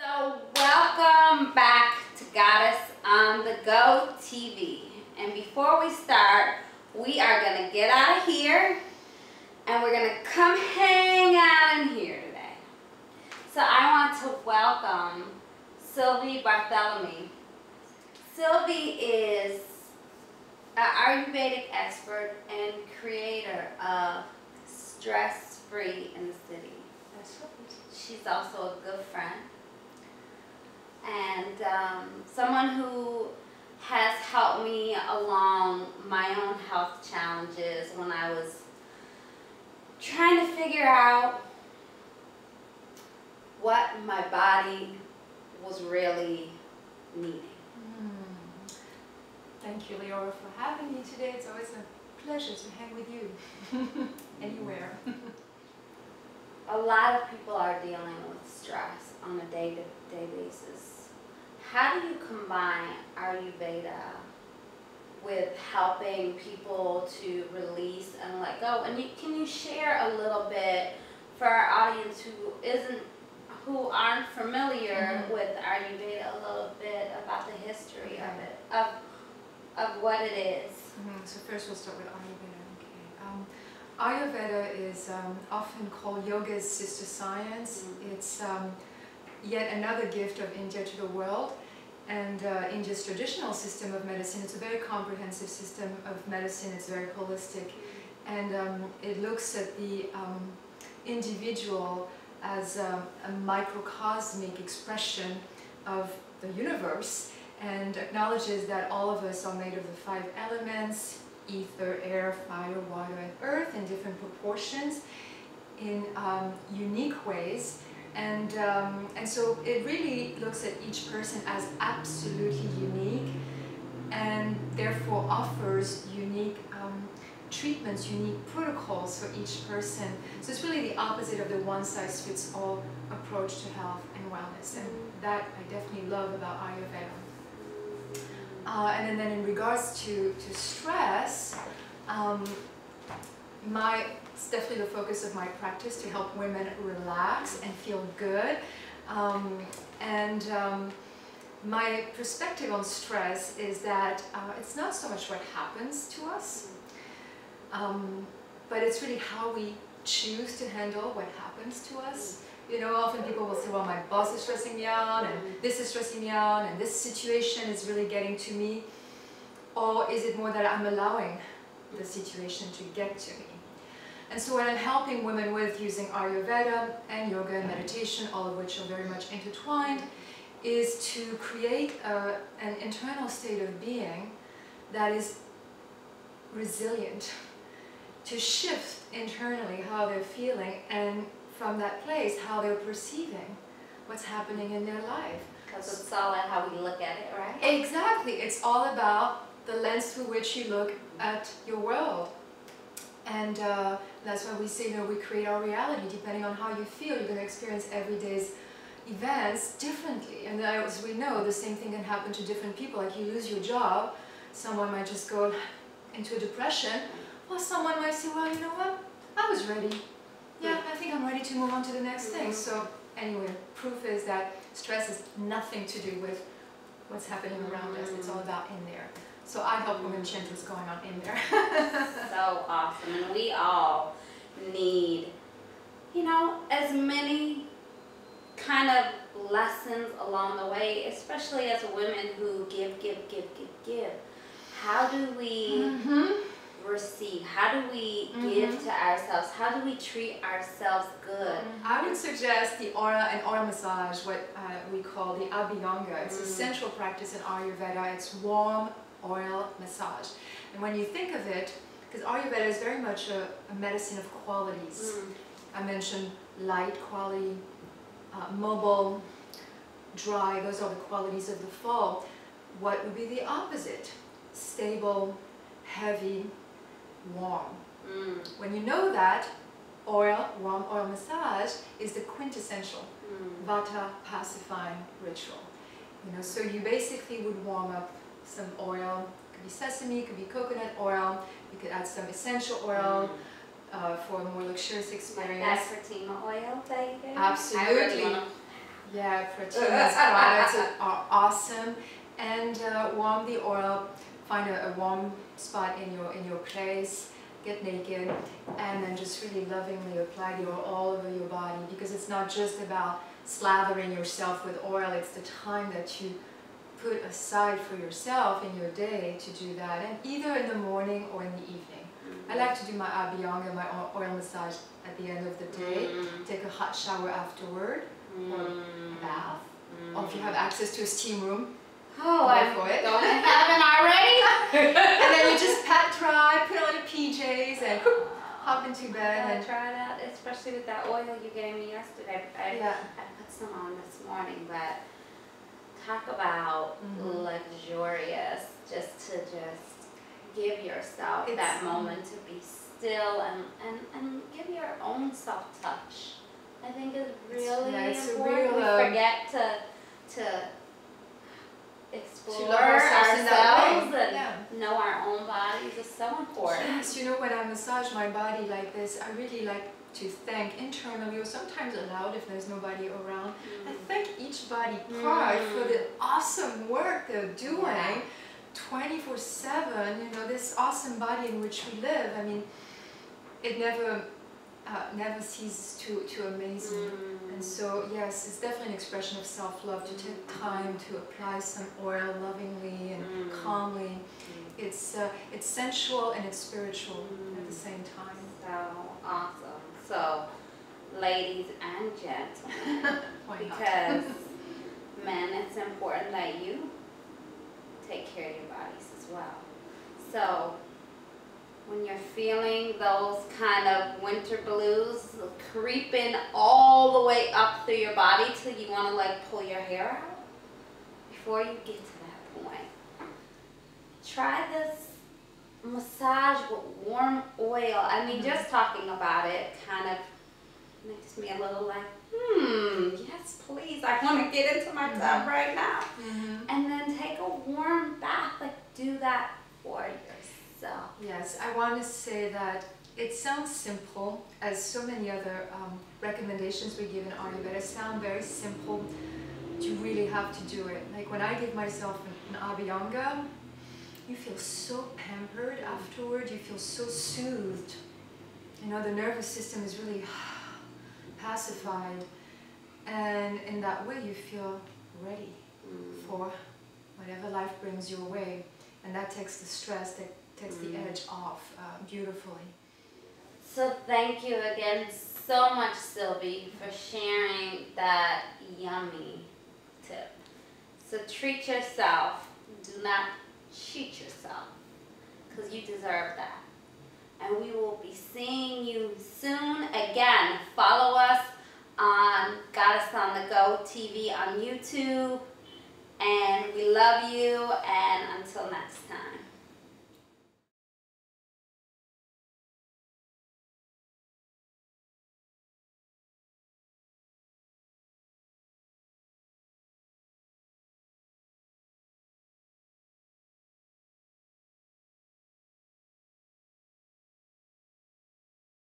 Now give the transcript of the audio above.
So welcome back to Goddess on the Go TV. And before we start, we are going to get out of here and we're going to come hang out in here today. So I want to welcome Sylvie Barthelemy. Sylvie is an Ayurvedic expert and creator of Stress Free in the City. She's also a good friend and um, someone who has helped me along my own health challenges when I was trying to figure out what my body was really needing. Mm. Thank you, Leora, for having me today. It's always a pleasure to hang with you anywhere. A lot of people are dealing with stress on a day-to-day basis. How do you combine Ayurveda with helping people to release and let go? And you, can you share a little bit for our audience who isn't, who aren't familiar Mhm. with Ayurveda, a little bit about the history of it, of of what it is? Mhm, So first we'll start with Ayurveda. Ayurveda is um, often called yoga's sister science. Mhm. It's um, yet another gift of India to the world. And uh, India's traditional system of medicine, it's a very comprehensive system of medicine, it's very holistic. And um, it looks at the um, individual as a, a microcosmic expression of the universe and acknowledges that all of us are made of the five elements ether, air, fire, water, and earth in different proportions in um, unique ways. And, um, and so it really looks at each person as absolutely unique and therefore offers unique um, treatments, unique protocols for each person. So it's really the opposite of the one-size-fits-all approach to health and wellness. And that I definitely love about Ayurveda. Uh, and then, in regards to, to stress, um, my, it's definitely the focus of my practice to help women relax and feel good. Um, and um, my perspective on stress is that uh, it's not so much what happens to us, um, but it's really how we choose to handle what happens to us. You know, often people will say, well, my boss is stressing me out, and this is stressing me out, and this situation is really getting to me. Or is it more that I'm allowing the situation to get to me? And so what I'm helping women with using Ayurveda and yoga and meditation, all of which are very much intertwined, is to create a, an internal state of being that is resilient, to shift internally how they're feeling and from that place how they're perceiving what's happening in their life. Because it's all at how we look at it, right? Exactly, it's all about the lens through which you look at your world. And uh, that's why we say, you know, we create our reality depending on how you feel. You're going to experience everyday's events differently. And as we know, the same thing can happen to different people. Like you lose your job, someone might just go into a depression, or someone might say, well, you know what, I was ready. Yeah, I think I'm ready to move on to the next thing. So anyway, proof is that stress has nothing to do with what's happening around us. It's all about in there. So I help women change what's going on in there. so awesome. And we all need, you know, as many kind of lessons along the way, especially as women who give, give, give, give, give. How do we mm-hmm. Receive? How do we give Mhm. to ourselves? How do we treat ourselves good? I would suggest the aura and aura massage, what uh, we call the Abhyanga. It's a Mm. central practice in Ayurveda. It's warm oil massage. And when you think of it, because Ayurveda is very much a, a medicine of qualities. Mm. I mentioned light quality, uh, mobile, dry, those are the qualities of the fall. What would be the opposite? Stable, heavy, warm. Mm. When you know that, oil, warm oil massage is the quintessential Mm. vata pacifying ritual. You know, so you basically would warm up some oil, could be sesame, could be coconut oil, you could add some essential oil uh, for a more luxurious Like experience. that Pratima oil that you? Absolutely. really wanna Yeah, Pratima's products are awesome. And uh, warm the oil, find a, a, warm spot in your in your place, get naked, and then just really lovingly apply the oil all over your body because it's not just about slathering yourself with oil, it's the time that you put aside for yourself in your day to do that, and either in the morning or in the evening. I like to do my abhyanga, my oil massage at the end of the day, mm. take a hot shower afterward, mm. or a bath, mm. or if you have access to a steam room, Oh, I for it. don't have it already. and then you just pat dry, put on your PJs, and hop into bed. Yeah, and try it out, especially with that oil you gave me yesterday. I, yeah. I put some on this morning, but talk about mm -hmm. luxurious, just to just give yourself it's, that moment to be still and, and, and give your own self touch. I think is really yeah, important. Real, we um, forget to to explore ourselves, ourselves and yeah. know our own bodies is so important. Yes, you know when I massage my body like this, I really like to thank internally or sometimes aloud if there's nobody around. Mm. I thank each body part mm. for the awesome work they're doing. Yeah. 24 7 you know this awesome body in which we live i mean it never uh, never ceases to, to amaze me. Mm. And so, yes, it's definitely an expression of self-love to take time to apply some oil lovingly and mm. calmly. Mm. It's, uh, it's sensual and it's spiritual at the same time. So awesome. So, ladies and gentlemen, because men, it's important that you take care of your bodies as well. So, when you're feeling those kind of winter blues creeping all the way up through your body till you want to like pull your hair out before you get to that point try this massage with warm oil I mean mm -hmm. just talking about it kind of makes me a little like hmm yes please I want to get into my tub mm -hmm. right now mm -hmm. and then take a warm bath like do that for you yes, I want to say that it sounds simple, as so many other um, recommendations we give in Ayurveda sound very simple. You really have to do it. Like when I give myself an, an abhyanga, you feel so pampered afterward. You feel so soothed. You know, the nervous system is really pacified, and in that way, you feel ready mm. for whatever life brings your way, and that takes the stress that takes mm. the edge off uh, beautifully. So thank you again so much, Sylvie, for sharing that yummy tip. So treat yourself. Do not cheat yourself because you deserve that. And we will be seeing you soon. Again, follow us on Goddess on the Go TV on YouTube. And we love you. And until next time.